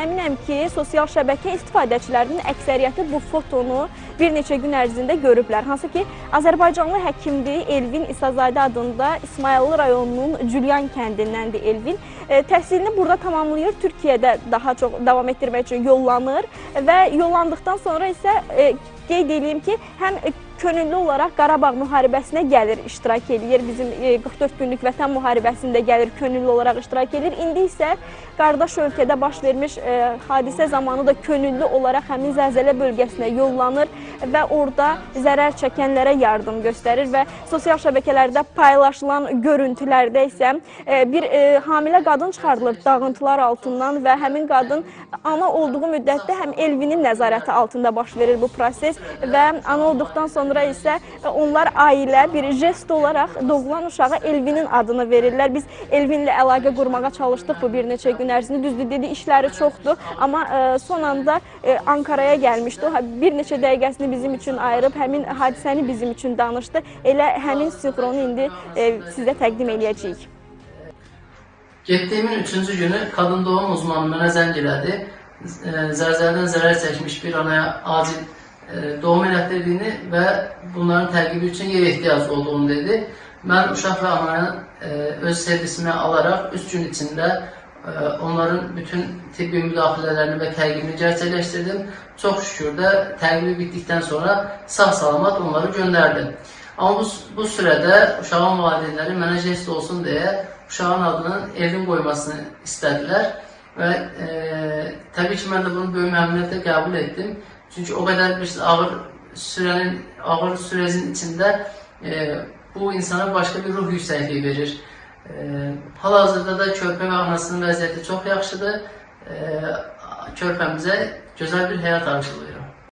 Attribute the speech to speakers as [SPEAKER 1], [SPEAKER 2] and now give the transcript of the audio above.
[SPEAKER 1] əminəm ki, sosial şəbəkə istifadəçilərinin əksəriyyəti bu fotonu bir neçə gün ərzində görüblər. Hansı ki, Azərbaycanlı həkimdir Elvin İsazadə adında İsmayıllı rayonunun Cülyan kəndindəndir Elvin. E, Təhsilini burada tamamlayır, Türkiyədə daha çox davam etdirmək üçün yollanır və yollandıqdan sonra isə e, qeyd edeyim ki, həm könüllü olaraq Qarabağ müharibəsinə gəlir, iştirak edir. Bizim e, 44 günlük vətən müharibəsində gəlir, könüllü olaraq iştirak edir. İndi isə qardaş ölkədə baş vermiş e, hadisə zamanı da könüllü olaraq həmin zəlzələ bölgəsinə yollanır və orada zərər çəkənlərə yardım göstərir və sosial şəbəkələrdə paylaşılan görüntülərdə isə e, bir e, hamilə qadın çıxarılır dağıntılar altından və həmin qadın ana olduğu müddətdə həm Elvinin nəzarəti altında baş verir bu proses və ana olduqdan sonra isə onlar ailə bir jest olaraq doğulan uşağa Elvinin adını verirlər. Biz Elvinlə əlaqə qurmağa çalışdıq bu bir neçə gün ərzində. Düzdür, dedi işləri çoxdur, amma e, son anda e, Ankaraya gəlmişdi. O bir neçə dəqiqəsini bizim üçün ayırıb həmin hadisəni bizim üçün danışdı. Elə həmin sinxronu indi e, sizə təqdim eləyəcəyik.
[SPEAKER 2] Getdiyimin üçüncü günü kadın doğum uzmanı mənə zəng elədi. E, Zəlzələdən zərər çəkmiş bir anaya acil e, doğum elətdirdiyini və bunların təqibi üçün yer ehtiyacı olduğunu dedi. Mən uşaq və ananı e, öz servisimə alaraq 3 gün içində e, onların bütün tibbi müdaxilələrini və təqibini gerçəkləşdirdim. Çox şükür də təqibi bitdikdən sonra sağ-salamat onları göndərdim. Amma bu, bu sürədə uşağın valideynləri mənə jest olsun deyə uşağın adının Elvin qoymasını istədilər. Və e, təbii ki, mən də bunu böyük məmnuniyyətlə qəbul etdim. Çünki o qədər bir ağır sürənin, ağır sürəzin içində e, bu insana başqa bir ruh yüksəkliyi verir. E, Hal-hazırda da körpə və anasının vəziyyəti çox yaxşıdır. E, körpəmizə gözəl bir həyat arzulayıram.